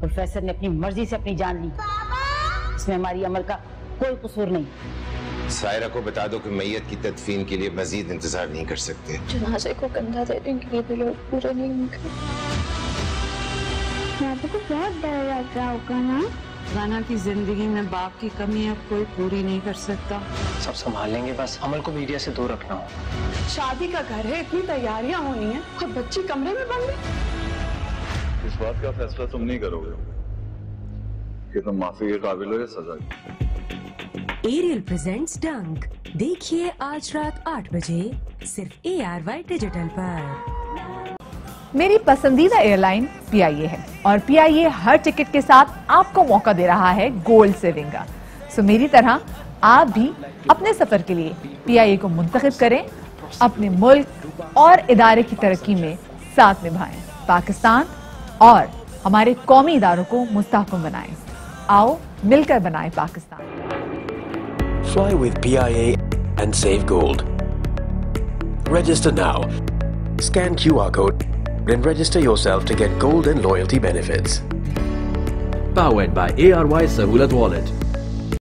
Professor ने अपनी मर्ज़ी से अपनी जान ली। इसमें हमारी अमल का कोई कसूर नहीं। सायरा को बता दो कि मैयत की तदफीन के लिए मजीद इंतज़ार नहीं कर सकते। जनाजे को कंधा देने के लिए भी लोग पूरे नहीं होंगे। को बहुत डर लग रहा होगा ना राना की ज़िंदगी में बाप की कमी अब कोई पूरी नहीं कर सकता। सब संभाल लेंगे बस अमल को मीडिया से दूर रखना हो शादी का घर है इतनी तैयारियाँ होनी है और बच्ची कमरे में बंद है इस बात का फैसला तुम नहीं करोगे। कि तुम माफ़ी के काबिल हो या सजा के? एरियल प्रेजेंट्स डंक देखिए आज रात आठ बजे सिर्फ़ ए आर वाई डिजिटल पर। मेरी पसंदीदा एयरलाइन पीआईए है और पीआईए हर टिकट के साथ आपको मौका दे रहा है गोल्ड सेविंग का। सो मेरी तरह आप भी अपने सफ़र के लिए पीआईए को मुंतखब करें अपने मुल्क और इदारे की तरक्की में साथ निभाएँ। पाकिस्तान और हमारे कौमी इदारों को मुस्तकम बनाएँ आओ मिलकर बनाएँ Pakistan Fly with PIA and save gold. Register now. Scan QR code and register yourself to get gold and loyalty benefits. Powered by ARY Sahulat Wallet.